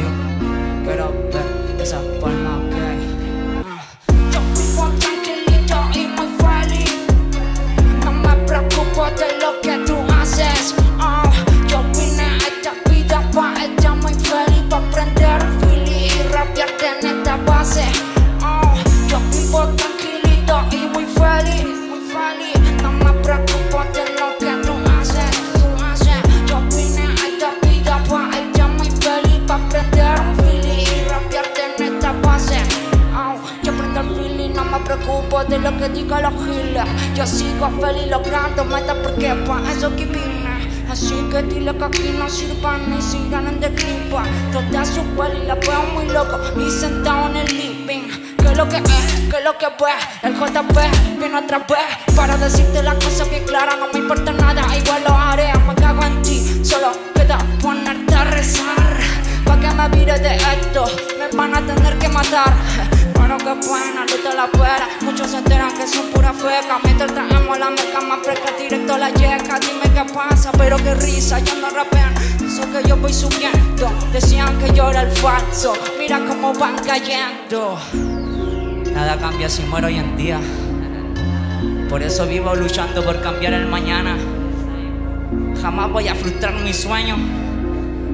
you. Los giles. Yo sigo feliz logrando metas porque pa' eso que vine. Así que dile que aquí no sirvan ni sigan en declive. Toda su peli la veo muy loco y sentado en el living. Que lo que es, que lo que fue. El JP viene otra vez para decirte las cosas bien claras. No me importa nada, igual lo haré. Me cago en ti, solo queda ponerte a rezar. Pa' que me vire de esto, me van a tener que matar. Que buena, luz de la fuera. Muchos se enteran que son pura feca. Mientras traemos la merca más fresca, directo a la yeca. Dime qué pasa, pero qué risa, yo no rapean. Eso que yo voy subiendo. Decían que yo era el falso. Mira cómo van cayendo. Nada cambia si muero hoy en día. Por eso vivo luchando por cambiar el mañana. Jamás voy a frustrar mi sueño.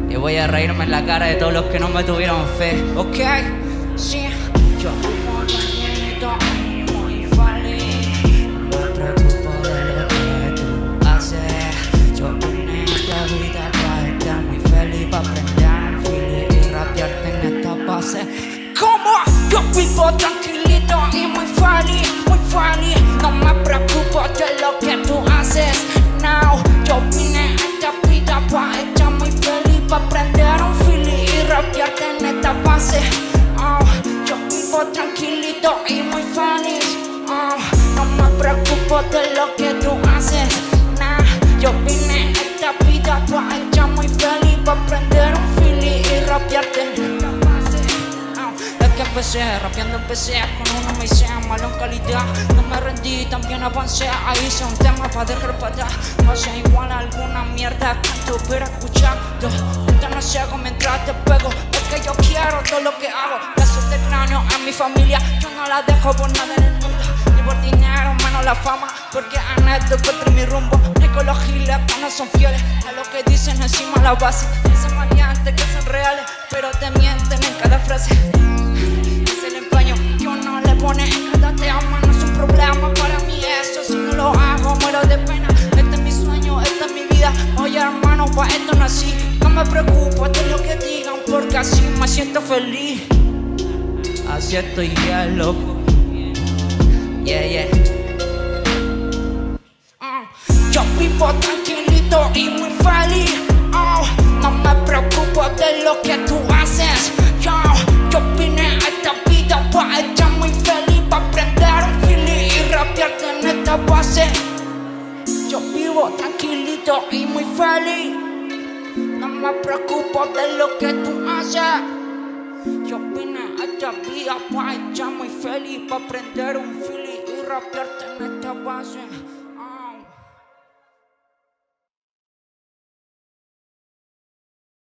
Y voy a reírme en la cara de todos los que no me tuvieron fe. ¿Ok? Sí. Yo tranquilito y muy feliz. No me preocupo de lo que tú haces. Yo vine a esta vida para estar muy feliz, para aprender un feeling y rapearte en esta base. ¿Cómo? Yo vivo tranquilito y muy feliz, muy feliz. Preocupo de lo que tú haces. Nah, yo vine esta vida para estar muy feliz, para aprender un feeling y rapearte. Desde que empecé, rapeando empecé Con uno me hice malo en calidad. No me rendí, también avancé Ahí hice un tema para dejar para No sé igual a alguna mierda Canto pero escuchando. Esto no ciego mientras te pego Porque yo quiero todo lo que hago. Besos de cráneo a mi familia Yo no la dejo por nada en el mundo. Ni por dinero, la fama Porque esto encuentro mi rumbo Ni con los giles que no son fieles A lo que dicen encima la base Dicen variantes que son reales Pero te mienten en cada frase es el empeño que uno le pone en cada tema. No es un problema para mí eso. Si no lo hago, muero de pena. Este es mi sueño, esta es mi vida. Oye, hermano, pa' esto nací. No me preocupo de lo que digan, porque así me siento feliz. Así estoy bien, loco. Yeah, yeah. Tranquilito y muy feliz. No me preocupo de lo que tú haces. Yo vine a esta vida para estar muy feliz, para aprender un feeling y rapearte en esta base.